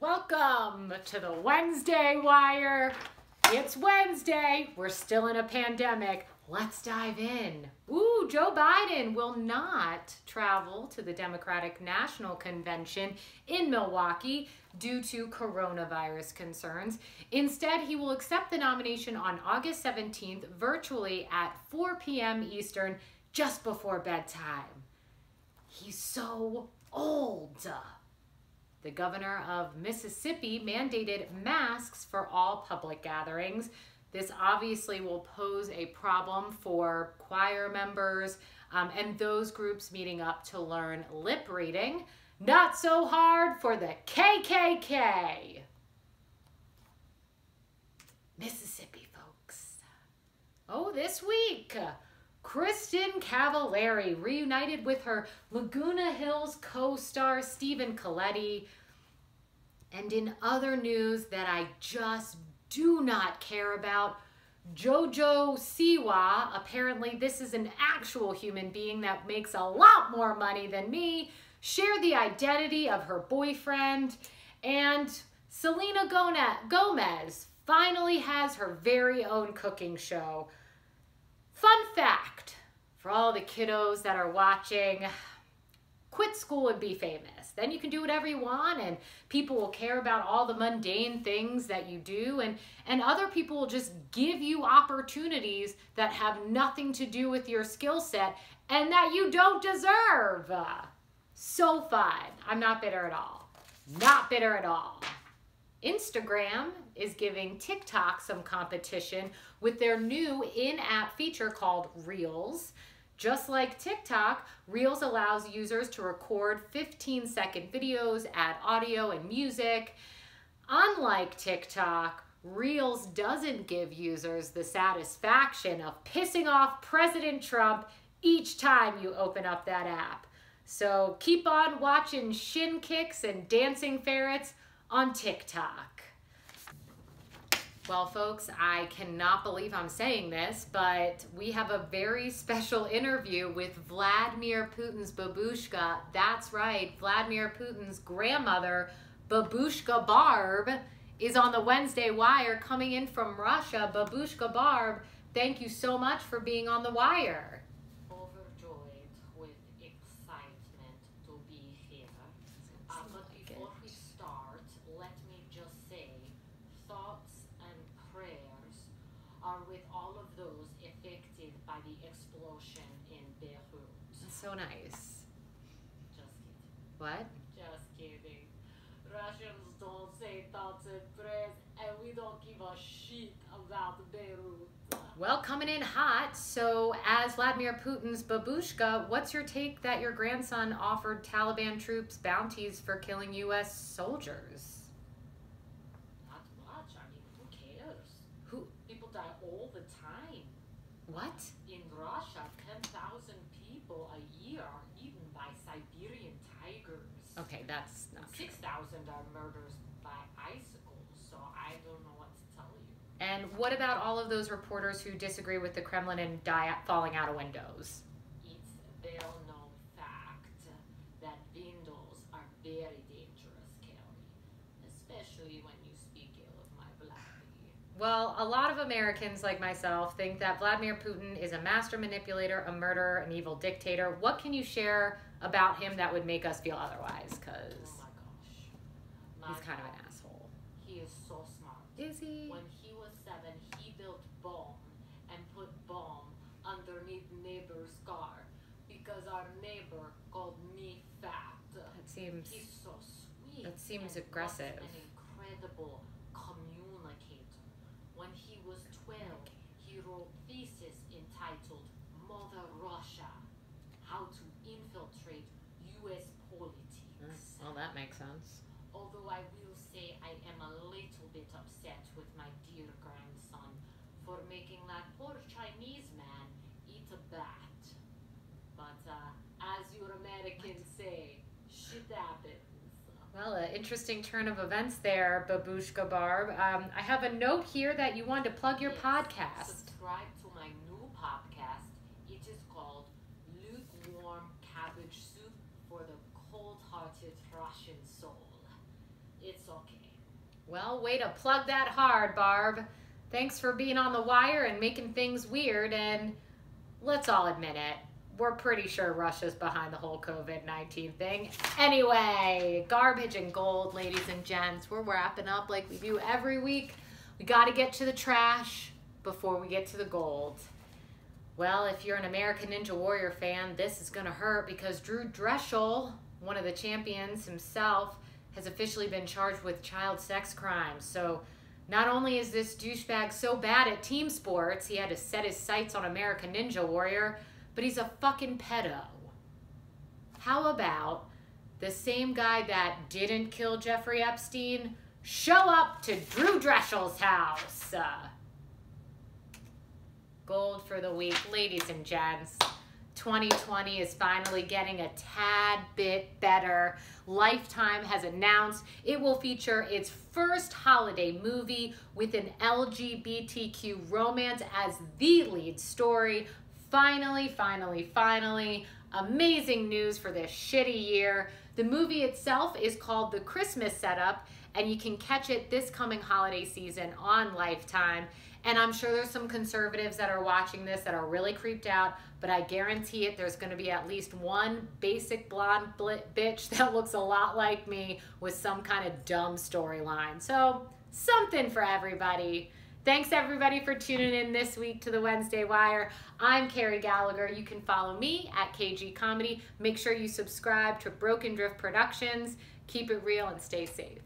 Welcome to the Wednesday Wire. It's Wednesday. We're still in a pandemic. Let's dive in. Ooh, Joe Biden will not travel to the Democratic National Convention in Milwaukee due to coronavirus concerns. Instead, he will accept the nomination on August 17th virtually at 4 p.m. Eastern, just before bedtime. He's so old. The governor of Mississippi mandated masks for all public gatherings. This obviously will pose a problem for choir members um, and those groups meeting up to learn lip reading. Not so hard for the KKK. Mississippi, folks. Oh, this week, Kristin Cavallari reunited with her Laguna Hills co-star Stephen Colletti. And in other news that I just do not care about, Jojo Siwa, apparently this is an actual human being that makes a lot more money than me, shared the identity of her boyfriend, and Selena Gomez finally has her very own cooking show. Fun fact for all the kiddos that are watching, quit school and be famous. Then you can do whatever you want and people will care about all the mundane things that you do and, and other people will just give you opportunities that have nothing to do with your skill set and that you don't deserve. So fun. I'm not bitter at all. Not bitter at all. Instagram is giving TikTok some competition with their new in-app feature called Reels. Just like TikTok, Reels allows users to record 15 second videos, add audio and music. Unlike TikTok, Reels doesn't give users the satisfaction of pissing off President Trump each time you open up that app. So keep on watching shin kicks and dancing ferrets on TikTok. Well, folks, I cannot believe I'm saying this, but we have a very special interview with Vladimir Putin's babushka. That's right, Vladimir Putin's grandmother, Babushka Barb, is on the Wednesday Wire coming in from Russia. Babushka Barb, thank you so much for being on the wire. So nice. Just kidding. What? Just kidding. Russians don't say thoughts and prayers, and we don't give a shit about Beirut. Well, coming in hot. So, as Vladimir Putin's babushka, what's your take that your grandson offered Taliban troops bounties for killing U.S. soldiers? Not much. I mean, who cares? Who? People die all the time. What? In Russia, 10,000 people a year are eaten by Siberian tigers. Okay, that's not 6,000 are murdered by icicles, so I don't know what to tell you. And what about all of those reporters who disagree with the Kremlin and die falling out of windows? It's a well-known fact that windows are very dangerous, Kelly, especially when you speak ill of my blackberry. Well, a lot of Americans like myself think that Vladimir Putin is a master manipulator, a murderer, an evil dictator. What can you share about him that would make us feel otherwise? Because oh my gosh. My he's kind of an asshole. He is so smart. Is he? When he was seven, he built bomb and put bomb underneath neighbor's car because our neighbor called me fat. That seems. He's so sweet. That seems aggressive. An incredible communicator. When he was 12, he wrote thesis entitled Mother Russia: How to Infiltrate U.S. Politics. Well, that makes sense. Although I will say I am a little bit upset with my dear grandson for making that poor Chinese man eat a bat. But uh, as your Americans say, shit happens. Well, an interesting turn of events there, Babushka Barb. Um, I have a note here that you wanted to plug your Yes, podcast. Subscribe to my new podcast. It is called Lukewarm Cabbage Soup for the Cold-Hearted Russian Soul. it's okay. Well, way to plug that hard, Barb. Thanks for being on the wire and making things weird. And let's all admit it, we're pretty sure Russia's behind the whole COVID 19 thing. Anyway, garbage and gold, ladies and gents. We're wrapping up like we do every week. We got to get to the trash before we get to the gold. Well, if you're an American Ninja Warrior fan, this is going to hurt because Drew Drechsel, one of the champions himself, has officially been charged with child sex crimes. So, not only is this douchebag so bad at team sports, he had to set his sights on American Ninja Warrior, but he's a fucking pedo. How about the same guy that didn't kill Jeffrey Epstein show up to Drew Drechsel's house? Uh, gold for the week, ladies and gents. 2020 is finally getting a tad bit better. Lifetime has announced it will feature its first holiday movie with an LGBTQ romance as the lead story. Finally, finally, finally, amazing news for this shitty year. The movie itself is called The Christmas Setup, and you can catch it this coming holiday season on Lifetime. And I'm sure there's some conservatives that are watching this that are really creeped out, but I guarantee it there's going to be at least one basic blonde bitch that looks a lot like me with some kind of dumb storyline. So, something for everybody. Thanks everybody for tuning in this week to the Wednesday Wire. I'm Kerri Gallagher. You can follow me at KG Comedy. Make sure you subscribe to Broken Drift Productions. Keep it real and stay safe.